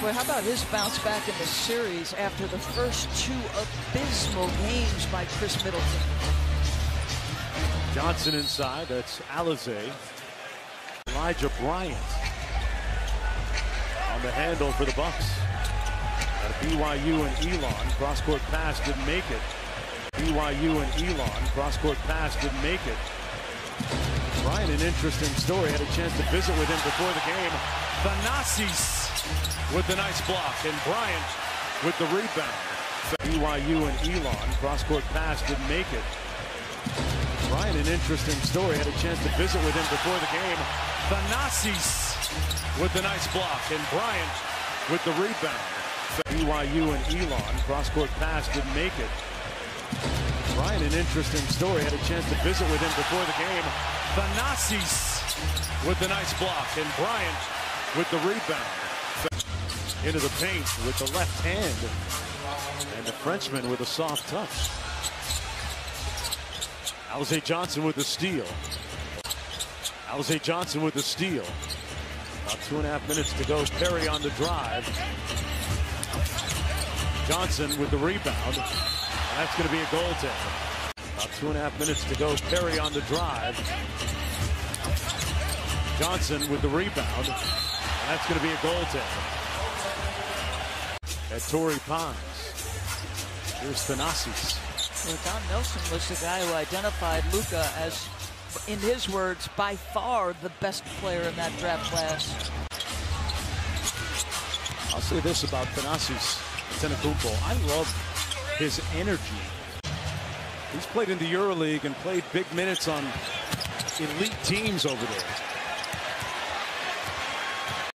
How about his bounce back in the series after the first two abysmal games by Khris Middleton? Johnson inside. That's Alize. Elijah Bryant on the handle for the Bucks. Got a BYU and Elon. Cross-court pass didn't make it. BYU and Elon. Cross-court pass didn't make it. Bryant, an interesting story. Had a chance to visit with him before the game. Thanasis with the nice block. And Bryant with the rebound. BYU and Elon. Cross-court pass didn't make it. Bryant, an interesting story. Had a chance to visit with him before the game. Thanasis with the nice block. And Bryant with the rebound. BYU and Elon. Cross-court pass didn't make it. Bryant, an interesting story. Had a chance to visit with him before the game. Thanasis with the nice block. And Bryant with the rebound. Into the paint with the left hand. And the Frenchman with a soft touch. Alize Johnson with the steal. Alize Johnson with the steal. About two and a half minutes to go. Perry on the drive. Johnson with the rebound. And that's going to be a goaltend. About two and a half minutes to go. Perry on the drive. Johnson with the rebound. And that's going to be a goaltend. At Torrey Pines. Here's Thanasis. Well, Don Nelson was the guy who identified Luka as, in his words, by far the best player in that draft class. I'll say this about Thanasis Antetokounmpo. I love his energy. He's played in the EuroLeague and played big minutes on elite teams over there.